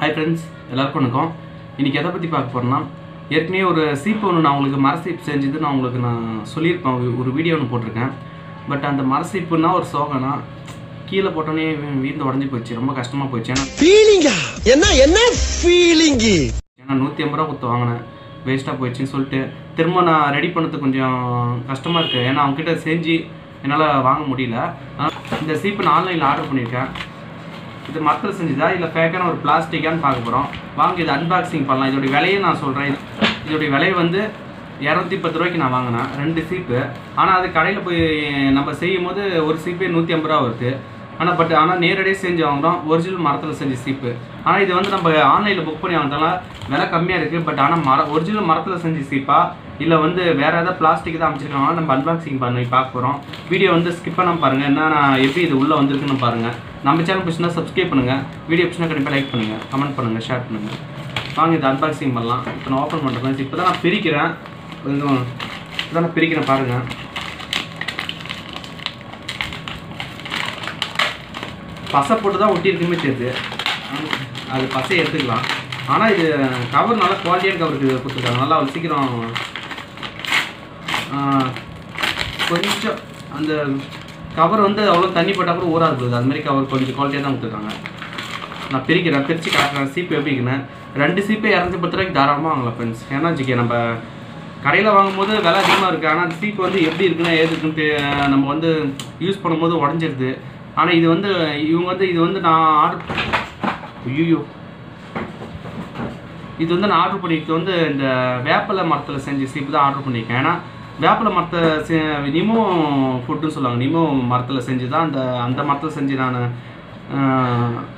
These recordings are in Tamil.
ஹாய் ஃப்ரெண்ட்ஸ் எல்லாருக்கும் வணக்கம். இன்றைக்கி எதை பற்றி பார்க்க போகிறேன்னா ஏற்கனவே ஒரு சீப்பு ஒன்று நான் உங்களுக்கு மர சீப்பு செஞ்சது நான் உங்களுக்கு நான் சொல்லியிருப்பேன். ஒரு- வீடியோ ஒன்று போட்டிருக்கேன். பட் அந்த மர சீப்புன்னா ஒரு சோகனா கீழே போட்டோன்னே வீ- வீழ்ந்து உடஞ்சி போச்சு. ரொம்ப கஷ்டமாக போச்சு. ஏன்னா ஃபீலிங்கா என்ன என்ன ஃபீலிங்கு ஏன்னா நூற்றி ஐம்பது ரூபா கொடுத்து வாங்கினேன். வேஸ்ட்டாக போயிடுச்சுன்னு சொல்லிட்டு திரும்ப நான் ரெடி பண்ணது கொஞ்சம் கஷ்டமாக இருக்குது ஏன்னா அவங்ககிட்ட செஞ்சு என்னால் வாங்க முடியல. இந்த சீப்பு நான் ஆன்லைனில் ஆர்டர் பண்ணியிருக்கேன். இது மக்கள் செஞ்சுதா இல்லை ஃபேக்கான ஒரு பிளாஸ்டிக்கான்னு பார்க்க போகிறோம் வாங்க இது அன்பாக்சிங் பண்ணலாம். இதோடைய விலையை நான் சொல்கிறேன் இதோடைய விலை வந்து இரநூத்தி பத்து ரூபாய்க்கு நான் வாங்கினேன். ரெண்டு சீப்பு. ஆனால் அது கடையில் போய் நம்ம செய்யும் போது ஒரு சீப்பே நூற்றி ஐம்பது ரூபா வருது. ஆனால் பட் ஆனால் நேரடியாக செஞ்சு வாங்குறோம். ஒரிஜினல் மரத்தில் செஞ்ச சீப்பு. ஆனால் இது வந்து நம்ம ஆன்லைனில் புக் பண்ணி வாங்கினால விலை கம்மியாக இருக்குது பட் ஆனால் மர ஒரிஜினல் மரத்தில் செஞ்ச சீப்பா? இல்லை வந்து வேறு ஏதாவது பிளாஸ்டிக் தான் அமைச்சிருக்காங்களா? நம்ம அன்பாக்சிங் பண்ணி பார்க்க போகிறோம் வீடியோ வந்து ஸ்கிப் பண்ணாமல் பாருங்கள் என்ன நான் எப்படி இது உள்ளே வந்திருக்குன்னு பாருங்கள் நம்ம சேனல் பிடிச்சினா சப்ஸ்கிரைப் பண்ணுங்கள் வீடியோ பிடிச்சினா கண்டிப்பாக லைக் பண்ணுங்கள் கமெண்ட் பண்ணுங்கள் ஷேர் பண்ணுங்கள் வாங்க இது அன்பாக்சிங் பண்ணலாம். இப்போ நான் ஓப்பன் பண்ணுறேன் இப்போ தான் நான் பிரிக்கிறேன். கொஞ்சம் தான் நான் பிரிக்கிறேன் பாருங்கள் பசை போட்டு தான் ஒட்டியிருக்குமே தெரியுது அது பசையை எடுத்துக்கலாம். ஆனால் இது கவர் நல்லா குவாலிட்டியான கவருக்கு கொடுத்துருக்காங்க. நல்லா அவ்வளோ சீக்கிரம் கொஞ்சம் அந்த கவர் வந்து அவ்வளோ தண்ணி போட்டால் கூட ஊராக இருக்குது அது மாதிரி கவர் கொஞ்சம் குவாலிட்டியாக தான் கொடுத்துருக்காங்க. நான் பிரிக்கிறேன். பிரித்து காட்டுறேன் சீப்பு எப்படி இருக்குன்னு. ரெண்டு சீப்பே இரநூத்தி பத்து ரூபாய்க்கு தாராளமாக வாங்கலாம் ஃப்ரெண்ட்ஸ் ஏன்னா வச்சுக்க நம்ம கடையில் வாங்கும்போது விலை அதிகமாக இருக்குது ஆனால் சீப்பு வந்து எப்படி இருக்குன்னா ஏது இருக்குன்னு நம்ம வந்து யூஸ் பண்ணும்போது உடஞ்சிருது. ஆனால் இது வந்து இவங்க வந்து இது வந்து நான் ஆர்டர் ஐயோ இது வந்து நான் ஆர்டர் பண்ணிட்டு வந்து இந்த வேப்பலை மரத்தில் செஞ்ச சீப்பு தான் ஆர்டர் பண்ணியிருக்கேன். ஏன்னா வேப்பலை மரத்தை செ நிமோ ஃபுட்டுன்னு சொல்லுவாங்க. நிமோ மரத்தில் செஞ்சு தான். அந்த அந்த மரத்தில் செஞ்சு நான்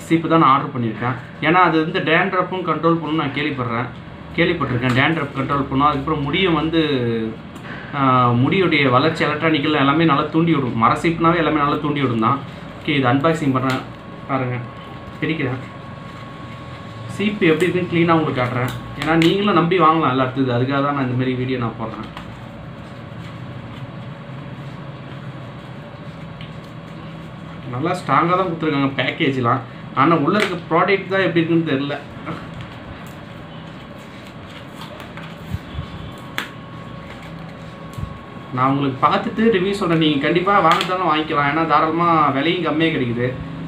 சீப்பு தான் நான் ஆர்டர் பண்ணியிருக்கேன். ஏன்னா அது வந்து டேண்ட்ரப்பும் கண்ட்ரோல் பண்ணணும்னு நான் கேள்விப்படுறேன். கேள்விப்பட்டிருக்கேன். டேண்ட்ரப் கண்ட்ரோல் பண்ணும் அதுக்கப்புறம் முடியும் வந்து முடியுடைய வளர்ச்சி எலக்ட்ரானிக்கல் எல்லாமே நல்லா தூண்டி விடும். மர சீப்புனாவே எல்லாமே நல்லா தூண்டி விடும் தான் ஓகே இது அன்பாக்சிங் பண்ணுறேன் பாருங்கள் பிரிக்கிறேன். சீப்பு எப்படி இருக்குன்னு க்ளீனாக உங்களுக்கு காட்டுறேன். ஏன்னா நீங்களும் நம்பி வாங்கலாம் இல்லை அடுத்தது. அதுக்காக தான் நான் இந்த மாதிரி வீடியோ நான் போடுறேன். நல்லா ஸ்ட்ராங்காக தான் கொடுத்துருக்காங்க பேக்கேஜ்லாம் ஆனால் உள்ளே இருக்க ப்ராடக்ட் தான் எப்படி இருக்குன்னு தெரில நான் உங்களுக்கு பார்த்துட்டு ரிவ்யூ சொல்கிறேன் நீங்கள் கண்டிப்பாக வாங்கிட்டாலும் வாங்கிக்கலாம். ஏன்னா தாராளமாக விலையும் கம்மியாக கிடைக்குது.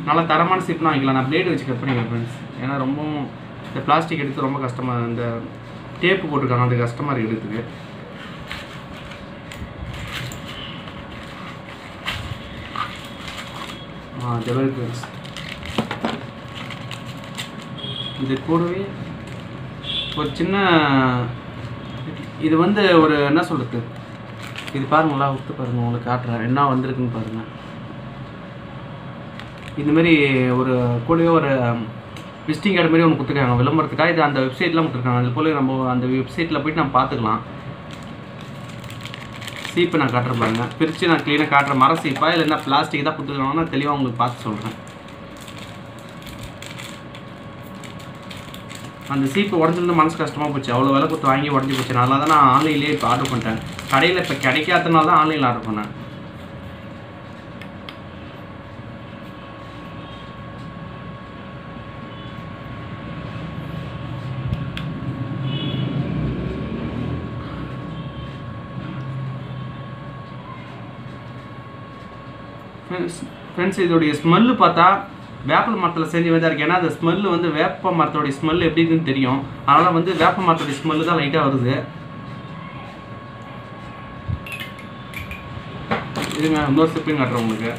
நல்லா தரமான சிப்னு வாங்கிக்கலாம். நான் பிளேடு வச்சு கட் பண்ணிக்கிறேன் ஃப்ரெண்ட்ஸ் ஏன்னா ரொம்பவும் இந்த பிளாஸ்டிக் எடுத்து ரொம்ப கஷ்டமாக இந்த டேப்பு போட்டிருக்காங்க அது கஷ்டமாக இருக்குது எடுத்துக்கு. ஆ ஜெவல் ஃப்ரெண்ட்ஸ் இது கூடவே ஒரு சின்ன இது வந்து ஒரு என்ன சொல்கிறது இது பாருங்களா விட்டு பாருங்க உங்களுக்கு காட்டுறேன். என்ன வந்திருக்குன்னு பாருங்க. இந்தமாரி ஒரு கூடவே ஒரு விசிட்டிங் கார்டு மாதிரி ஒன்று கொடுத்துருக்காங்க. விளம்பரத்துக்காக இது அந்த வெப்சைட்லாம் கொடுத்துருக்காங்க. அது போல நம்ம அந்த வெப்சைட்டில் போய்ட்டு நம்ம பார்த்துக்கலாம். சீப்பு நான் காட்டுறேன் பாருங்க. பிரித்து நான் க்ளீனாக காட்டுறேன். மர சீப்பா? இல்லைன்னா பிளாஸ்டிக் தான் கொடுத்துருக்காங்கன்னா தெளிவாக உங்களுக்கு பார்த்து சொல்கிறேன் அந்த சீப்பு உடஞ்சிருந்து மனசு கஷ்டமாக போச்சு. அவ்வளோ விலை கொடுத்து வாங்கி உடஞ்சி போச்சு. அதனால தான் நான் ஆன்லைன்லேயே இப்போ ஆர்டர் பண்ணிட்டேன். கடையில் இப்போ கிடைக்காதனால தான் ஆன்லைனில் ஆர்டர் பண்ணேன். ஃப்ரெண்ட்ஸ் இதோடைய ஸ்மெல்லு பார்த்தா வேப்ப மரத்தில் செஞ்ச மாதிரி ஏன்னா அந்த ஸ்மெல்லு வந்து வேப்ப மரத்தோடைய ஸ்மெல் எப்படி இருக்குன்னு தெரியும். அதனால் வந்து வேப்ப மரத்தோடைய ஸ்மெல்லு தான் லைட்டாக வருது. இருங்க இன்னொரு சிப்பையும் காட்டுறேன் உங்களுக்கு.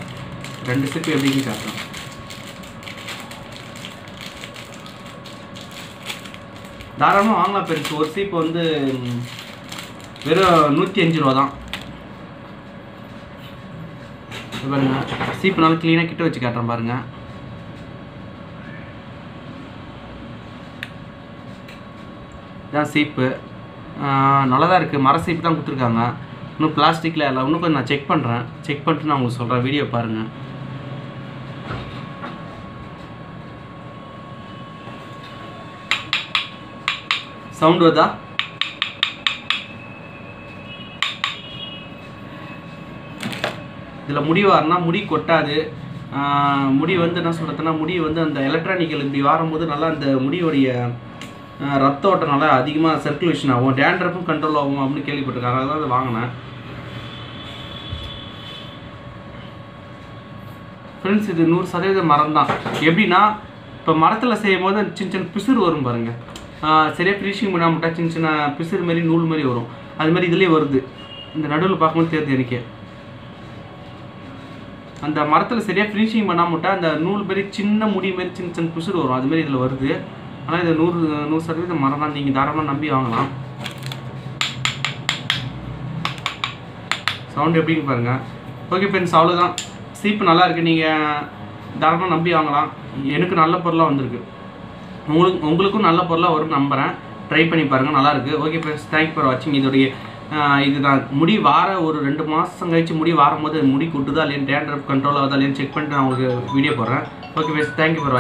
ரெண்டு சிப்பு எப்படின்னு காட்டுறேன். தாராளமாக வாங்கலாம் பெருசு. ஒரு சீப்பு வந்து வெறும் நூற்றி அஞ்சு ரூபா தான். சீப்பு நல்லா க்ளீனாக கிட்ட வச்சு காட்டுறேன் பாருங்கள் இதான் சீப்பு நல்லா தான் இருக்குது மர சீப்பு தான் கொடுத்துருக்காங்க. இன்னும் பிளாஸ்டிக்கில் இல்லை. இன்னும் கொஞ்சம் நான் செக் பண்ணுறேன் செக் பண்ணிட்டு நான் உங்களுக்கு சொல்கிறேன் வீடியோ பாருங்கள் சவுண்ட் வருதா? இதில் முடி வாரினா முடி கொட்டாது. முடி வந்து என்ன சொல்கிறதுனா முடி வந்து அந்த எலக்ட்ரானிக்கல் இப்படி வாரும்போது நல்லா அந்த முடியோடைய ரத்த ஓட்டம் நல்லா அதிகமாக சர்க்குலேஷன் ஆகும். டேண்ட்ரஃபும் கண்ட்ரோல் ஆகும் அப்படின்னு கேள்விப்பட்டிருக்காங்க. அதனால அதை வாங்கினேன். ஃப்ரெண்ட்ஸ் இது நூறு சதவீதம் மரம் தான். எப்படின்னா இப்போ மரத்தில் செய்யும் போது சின்ன சின்ன பிசுறு வரும் பாருங்கள் சரியாக சரியா ஃபினிஷிங் பண்ணாம விட்டா சின்ன சின்ன பிசுறு மாதிரி நூல் மாதிரி வரும். அது மாதிரி இதுலேயே வருது. இந்த நடுவில் பார்க்கும்போது தெரியுது எனக்கு. அந்த மரத்தில் சரியாக ஃபினிஷிங் பண்ணாம விட்டா அந்த நூல் மாதிரி சின்ன முடி மாதிரி சின்ன சின்ன பிசுறு வரும். அது மாதிரி இதில் வருது. ஆனால் இது நூறு நூறு சதவீதம் மரம் தான் நீங்கள் தாராளமாக நம்பி வாங்கலாம். சவுண்ட் எப்படின்னு பாருங்கள் ஓகே ஃப்ரெண்ட்ஸ் அவ்வளோதான் சீப்பு நல்லா இருக்குது நீங்கள் தாராளமாக நம்பி வாங்கலாம். எனக்கு நல்ல பொருளாக வந்திருக்கு. உங்களுக்கு உங்களுக்கும் நல்ல பொருளாக வரும்னு நம்புகிறேன் ட்ரை பண்ணி பாருங்கள் நல்லாயிருக்கு ஓகே ஃப்ரெண்ட்ஸ் தேங்க் ஃபார் வாட்சிங் இதோடைய இது இதுதான். முடி வார ஒரு ரெண்டு மாதம் கழிச்சு முடி வாரும் போது முடி கொட்டுதா இல்லையா? டேண்ட்ரப் கண்ட்ரோல் ஆகுதா இல்லையான்னு செக் பண்ணிட்டு நான் உங்களுக்கு வீடியோ போடுறேன். Okay friends thank you for